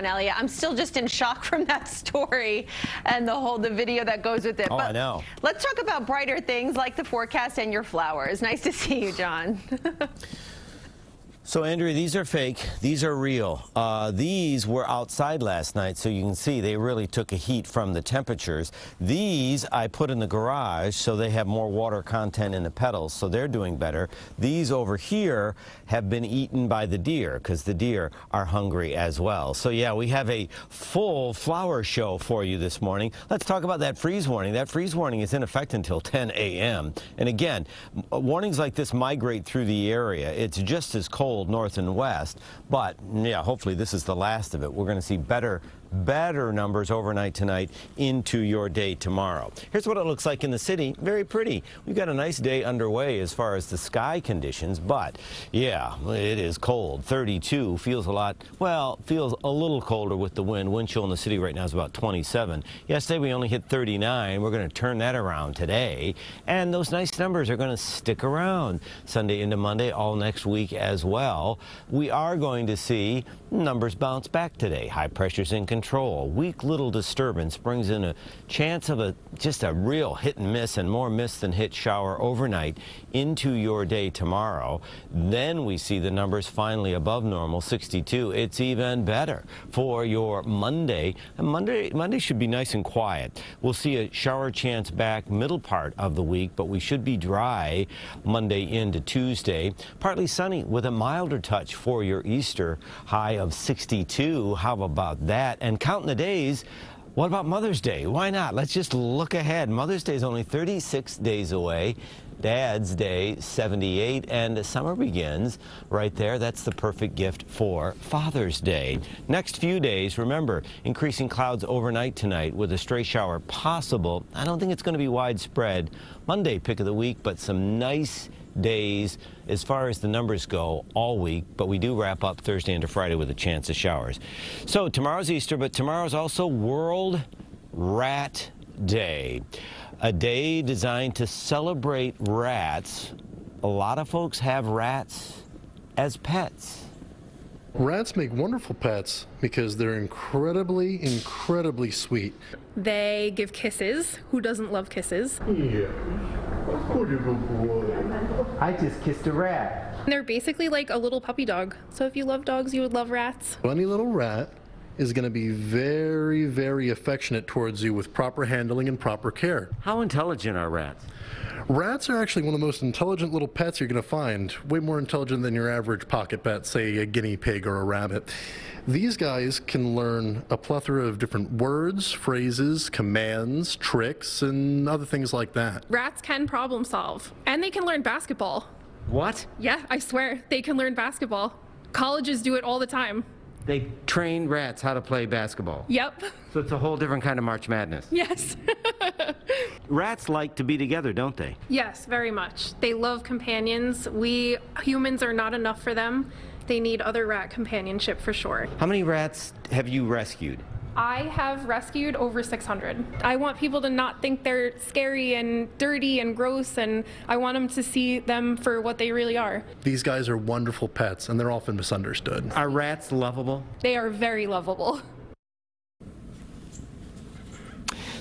John Elliott. I'm still just in shock from that story and the whole the video that goes with it. Oh, but I know. Let's talk about brighter things like the forecast and your flowers. Nice to see you, John. So, Andrea, these are fake. These are real. Uh, these were outside last night, so you can see they really took a heat from the temperatures. These I put in the garage, so they have more water content in the petals, so they're doing better. These over here have been eaten by the deer, because the deer are hungry as well. So, yeah, we have a full flower show for you this morning. Let's talk about that freeze warning. That freeze warning is in effect until 10 a.m. And again, warnings like this migrate through the area. It's just as cold cold north and west. But yeah, hopefully this is the last of it. We're going to see better better numbers overnight tonight into your day tomorrow. Here's what it looks like in the city. Very pretty. We've got a nice day underway as far as the sky conditions, but yeah, it is cold. 32 feels a lot, well, feels a little colder with the wind. Wind chill in the city right now is about 27. Yesterday we only hit 39. We're going to turn that around today, and those nice numbers are going to stick around Sunday into Monday, all next week as well well, we are going to see numbers bounce back today. High pressure's in control. Weak little disturbance brings in a chance of a just a real hit and miss and more miss than hit shower overnight into your day tomorrow. Then we see the numbers finally above normal, 62. It's even better for your Monday. And Monday, Monday should be nice and quiet. We'll see a shower chance back middle part of the week, but we should be dry Monday into Tuesday. Partly sunny with a milder touch for your Easter high of 62. How about that? And counting the days, what about Mother's Day? Why not? Let's just look ahead. Mother's Day is only 36 days away. Dad's Day, 78, and summer begins right there. That's the perfect gift for Father's Day. Next few days, remember, increasing clouds overnight tonight with a stray shower possible. I don't think it's going to be widespread. Monday, pick of the week, but some nice days as far as the numbers go all week, but we do wrap up Thursday into Friday with a chance of showers. So tomorrow's Easter, but tomorrow's also World Rat Day, a day designed to celebrate rats. A lot of folks have rats as pets. Rats make wonderful pets because they're incredibly, incredibly sweet. They give kisses. Who doesn't love kisses? Yeah. I just kissed a rat. They're basically like a little puppy dog. So if you love dogs, you would love rats. Funny little rat is going to be very, very affectionate towards you with proper handling and proper care. How intelligent are rats? Rats are actually one of the most intelligent little pets you're going to find. Way more intelligent than your average pocket pet, say a guinea pig or a rabbit. These guys can learn a plethora of different words, phrases, commands, tricks, and other things like that. Rats can problem solve, and they can learn basketball. What? Yeah, I swear, they can learn basketball. Colleges do it all the time. They train rats how to play basketball. Yep. So it's a whole different kind of March Madness. Yes. rats like to be together, don't they? Yes, very much. They love companions. We humans are not enough for them. They need other rat companionship for sure. How many rats have you rescued? I have rescued over 600. I want people to not think they're scary and dirty and gross, and I want them to see them for what they really are. These guys are wonderful pets, and they're often misunderstood. Are rats lovable? They are very lovable.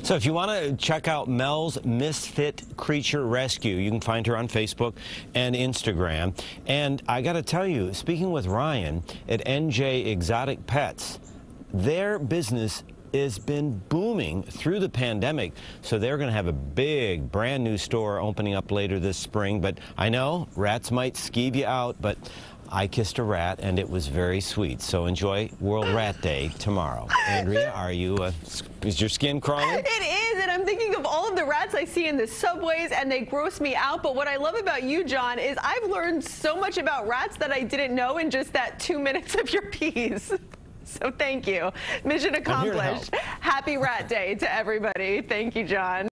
So if you want to check out Mel's Misfit Creature Rescue, you can find her on Facebook and Instagram. And I got to tell you, speaking with Ryan at NJ Exotic Pets, their business has been booming through the pandemic. So they're going to have a big brand new store opening up later this spring. But I know rats might skeeve you out, but I kissed a rat and it was very sweet. So enjoy World Rat Day tomorrow. Andrea, are you, uh, is your skin crawling? It is, and I'm thinking of all of the rats I see in the subways and they gross me out. But what I love about you, John, is I've learned so much about rats that I didn't know in just that two minutes of your piece. So thank you. Mission accomplished. Happy Rat Day to everybody. Thank you, John.